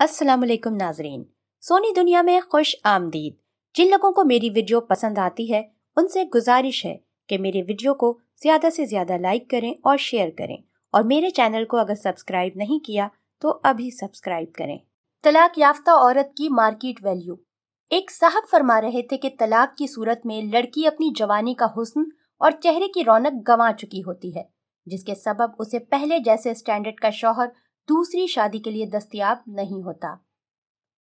वालेकुम नाजरीन। सोनी दुनिया में खुश आमदीद। जिन लोगों को मेरी वीडियो पसंद आती है, उनसे गुजारिश है कि मेरे वीडियो को ज़्यादा से ज़्यादा लाइक करें और शेयर करें। और मेरे चैनल को अगर सब्सक्राइब नहीं किया तो अभी सब्सक्राइब करें। तलाक याफ्ता औरत की मार्केट वैल्यू। एक साहब फरमा रहे थे कि तलाक की सूरत में लड़की अपनी जवानी का हुस्न और चेहरे की रौनक गंवा चुकी होती है, जिसके सबब उसे पहले जैसे स्टैंडर्ड का शौहर दूसरी शादी के लिए दस्तियाब नहीं होता।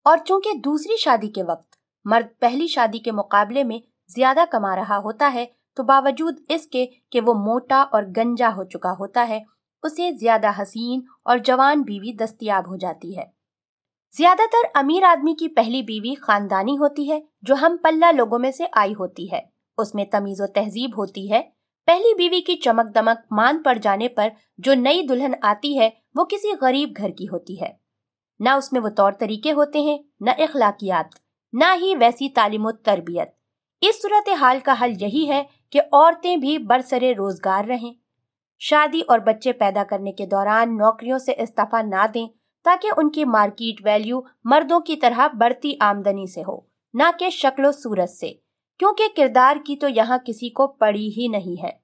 और चूँकि दूसरी शादी के वक्त मर्द पहली शादी के मुकाबले में ज़्यादा कमा रहा होता है तो बावजूद इसके कि वो मोटा और गंजा हो चुका होता है, उसे ज़्यादा हसीन और जवान बीवी दस्तियाब हो जाती है। ज़्यादातर अमीर आदमी की पहली बीवी खानदानी होती है, जो हम पल्ला लोगों में से आई होती है। उसमें तमीज व तहजीब होती है पहली बीवी की चमक दमक मान पड़ जाने पर जो नई दुल्हन आती है, वो किसी गरीब घर की होती है। न उसमें वो तौर तरीके होते हैं, न इखलाकियात, न ही वैसी तालीम तरबियत इस सूरत हाल का हल यही है कि औरतें भी बरसरे रोज़गार रहें। शादी और बच्चे पैदा करने के दौरान नौकरियों से इस्तीफा ना दें, ताकि उनकी मार्केट वैल्यू मर्दों की तरह बढ़ती आमदनी से हो, न कि शक्लो सूरत से। क्योंकि किरदार की तो यहाँ किसी को पड़ी ही नहीं है।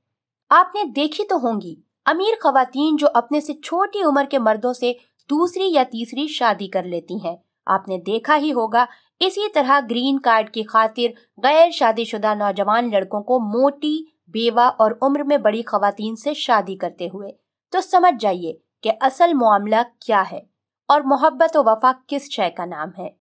आपने देखी तो होंगी, अमीर खातन जो अपने से छोटी उम्र के मर्दों से दूसरी या तीसरी शादी कर लेती हैं। आपने देखा ही होगा, इसी तरह ग्रीन कार्ड की खातिर गैर शादीशुदा नौजवान लड़कों को मोटी, बेवा और उम्र में बड़ी खातन से शादी करते हुए। तो समझ जाइए कि असल मामला क्या है और मोहब्बत व वफा किस शय का नाम है।